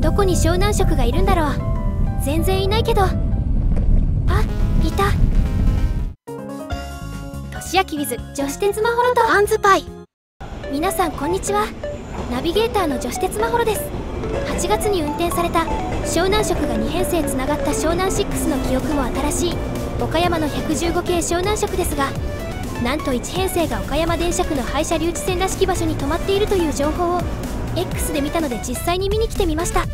どこに湘南色がいるんだろう。全然いないけど。あいた。年明ウィズ女子鉄まほろと。あんずパイ。皆さんこんにちは。ナビゲーターの女子鉄まほろです。8月に運転された。湘南色が2編成つながった湘南6の記憶も新しい。岡山の115系湘南色ですが。なんと1編成が岡山電車区の廃車留置線らしき場所に止まっているという情報を X で見たので実際に見に来てみました。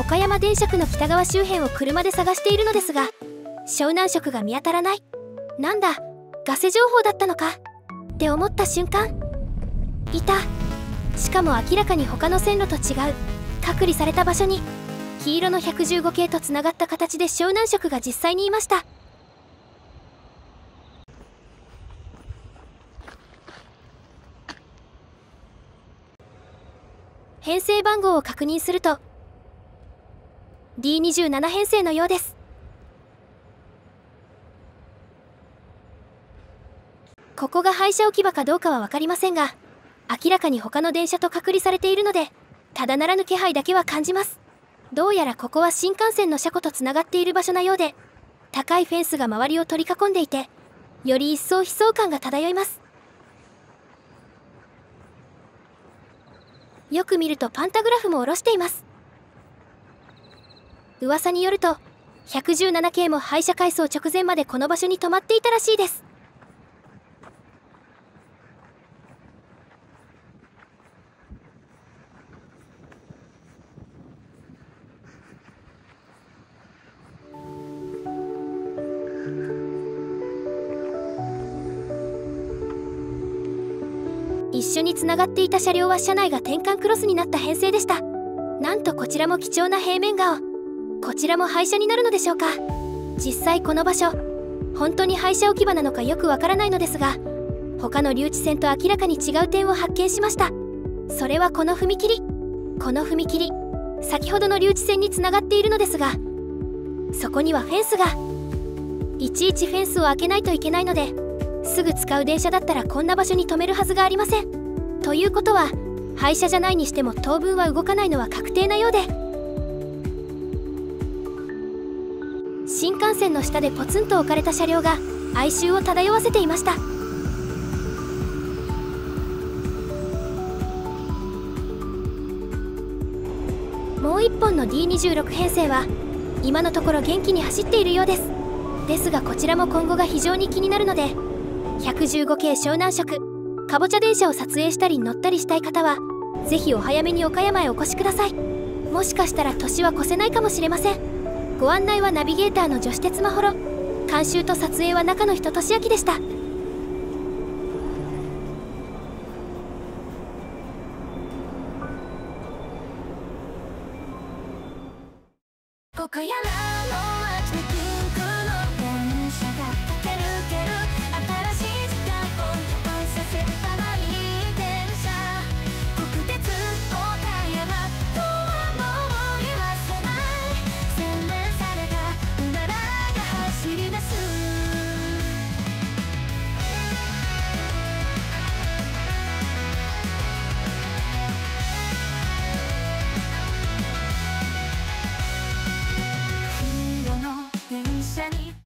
岡山電車区の北側周辺を車で探しているのですが湘南色が見当たらない。なんだガセ情報だったのか。って思った瞬間いた。しかも明らかに他の線路と違う。隔離された場所に。黄色の115系とつながった形で湘南色が実際にいました。編成番号を確認すると。D27 編成のようです。ここが廃車置き場かどうかは分かりませんが明らかに他の電車と隔離されているのでただならぬ気配だけは感じます。どうやらここは新幹線の車庫とつながっている場所なようで高いフェンスが周りを取り囲んでいてより一層悲壮感が漂います。よく見るとパンタグラフも下ろしています。噂によると117系も廃車改装直前までこの場所に止まっていたらしいです。一緒につながっていた車両は車内が転換クロスになった編成でした。なんとこちらも貴重な平面顔。こちらも廃車になるのでしょうか。実際この場所本当に廃車置き場なのかよくわからないのですが他の留置線と明らかに違う点を発見しました。それはこの踏切。この踏切先ほどの留置線につながっているのですがそこにはフェンスが。いちいちフェンスを開けないといけないのですぐ使う電車だったらこんな場所に止めるはずがありません。ということは廃車じゃないにしても当分は動かないのは確定なようで。新幹線の下でポツンと置かれた車両が哀愁を漂わせていました。もう一本の D26 編成は今のところ元気に走っているようです。ですがこちらも今後が非常に気になるので115系湘南色かぼちゃ電車を撮影したり乗ったりしたい方はぜひお早めに岡山へお越しください。もしかしたら年は越せないかもしれません。ご案内はナビゲーターの女子鉄まほろ監修と撮影は中の人俊明でした。岡山の